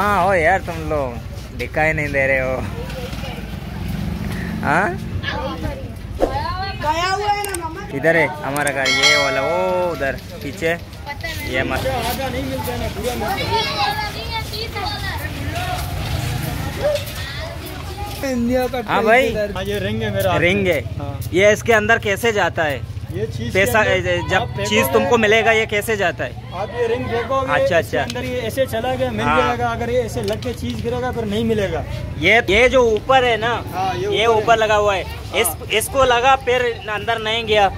हाँ हो यार तुम लोग दिखाई नहीं दे रहे हो। हाँ? गया हुआ है ना मामा? इधर है हमारा घर ये वाला वो उधर पीछे। ये मत। आधा नहीं मिलता है ना पूरा इंडिया का हाँ भाई। हाँ, रिंग है मेरा रिंग है। हाँ। ये इसके अंदर कैसे जाता है? ये चीज़ पैसा जब चीज़ तुमको मिलेगा ये कैसे जाता है? आप ये रिंग देखोगे अच्छा, अच्छा। अंदर ये ऐसे चला गया मिल हाँ। जाएगा अगर ये ऐसे लग के चीज़ गिरेगा फिर नहीं मिलेगा। ये ये जो ऊपर है ना हाँ, ये ऊपर लगा हुआ है। इस इसको लगा फिर अंदर नहीं गया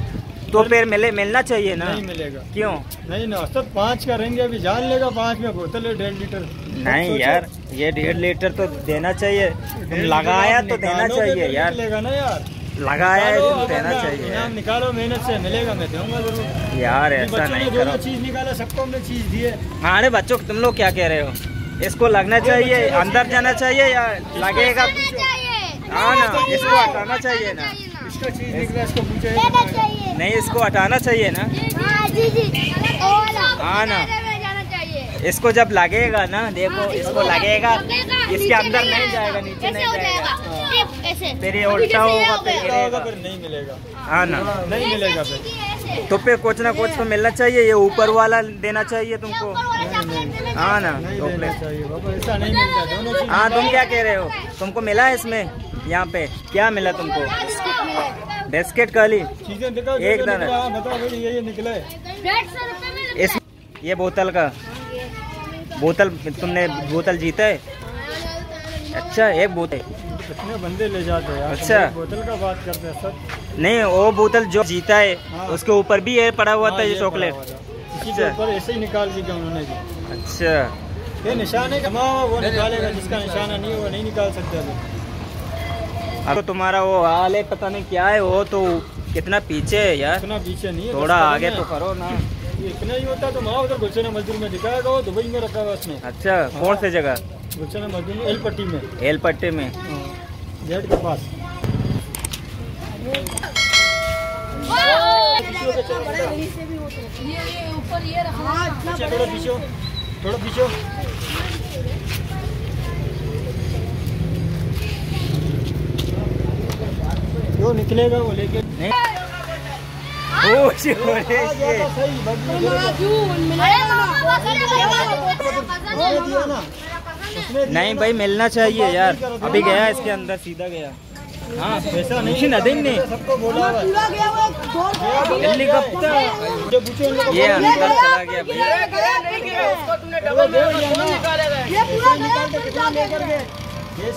तो फिर मिले मिलना चाहिए ना? नहीं मिलेगा। क्यों? नहीं ना सर पाँच का रिंग अभी जान लेगा पाँच में बोतल है डेढ़ लीटर। नहीं यार ये डेढ़ लीटर तो देना चाहिए। लगाया तो देना चाहिए तो यार। मिलेगा ना यार। लगाया है तो देना चाहिए। इनाम निकालो मेहनत से मिलेगा मैं दूँगा ज़रूर। यार ऐसा बच्चों ने नहीं दोनों करो चीज़ निकाला सबको हमने चीज़ दी है। हाँ, अरे बच्चों तुम लोग क्या कह रहे हो? इसको लगना चाहिए अंदर जाना चाहिए या लगेगा हाँ ना इसको हटाना चाहिए ना। इसका चीज़ निकला इसको पूछे। नहीं इसको हटाना चाहिए ना। हाँ जी जी। हाँ ना। इसको जब लगेगा ना देखो हाँ, इसको लगेगा इसके अंदर नहीं जाएगा नीचे नहीं जाएगा। जाएगा। फिर ये उल्टा होगा फिर नहीं मिलेगा। हाँ ना। नहीं मिलेगा फिर। तो फिर कुछ ना कुछ तो मिलना चाहिए ये ऊपर वाला देना चाहिए तुमको। हाँ ना नहीं देना फिर- चाहिए ऐसा नहीं मिलता हाँ तुम क्या कह रहे हो? तुमको मिला है इसमें? यहाँ पे। क्या मिला तुमको? बिस्किट काली। एक दाना। हाँ, ये निकला। है। इस ये बोतल का। बोतल तुमने बोतल जीता है? अच्छा एक बोतल। कितने बंदे ले जाते हैं अच्छा। बोतल का बात करते हैं सर। नहीं वो बोतल जो जीता है हाँ। उसके ऊपर भी ये पड़ा हुआ था हाँ, ये चॉकलेट। था। इसी के अच्छा। ऊपर ऐसे ही निकाल दी उन्होंने अच्छा। ये निशान है कमा वो निकालेगा जिसका निशाना नहीं वो नहीं निकाल सकते अब तो तुम्हारा वो हाल है पता नहीं क्या है वो तो कितना पीछे है यार। इतना पीछे नहीं है थोड़ा आगे तो करो ना। ये इतना ही होता तो वहाँ उधर गुलशन मजदूर में दिखाएगा वो दुबई में रखा हुआ उसने। अच्छा कौन सी जगह? गुलशन मजदूर में एल पट्टी में। एल पट्टे में। जेट के पास। थोड़ा पीछे थोड़ा पीछे। जो निकलेगा वो लेके नहीं भाई मिलना चाहिए यार। अभी गया इसके अंदर सीधा गया। हाँ ऐसा नहीं। नहीं नदीम ने सबको बोला हुआ पूरा गया वो दो हेलीकॉप्टर ये अंदर चला गया भाई।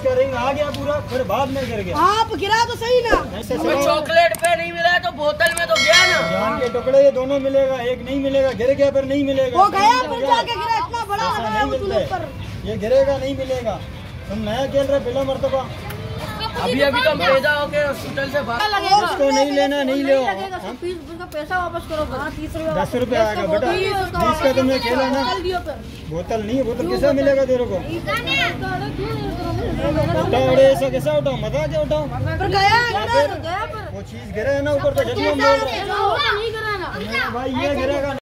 के रिंग आ गया पूरा फिर बाद में गिर गया। आप गिरा तो सही ना। चॉकलेट पे नहीं मिला तो बोतल में तो गया ना जान के टुकड़े ये दोनों मिलेगा एक नहीं मिलेगा गिर गया पर नहीं मिलेगा। वो गया फिर जाके गिरा इतना बड़ा आ रहा नहीं वो ऊपर। है ये गिरेगा नहीं मिलेगा। तुम नया खेल रहे पहला मरतबा। अभी अभी तो पैदा होके हॉस्पिटल से बाहर उसको नहीं लेना नहीं लो पैसा वापस करो। हाँ, तीस दस रुपए आएगा बेटा। बीस का तुमने खेला ना। बोतल नहीं है बोतल कैसा मिलेगा तेरे को? उठाओ अरे ऐसा कैसा उठाओ मज़ा क्या उठाओ फिर वो चीज़ गिरे है ना ऊपर तो भाई ये गिरेगा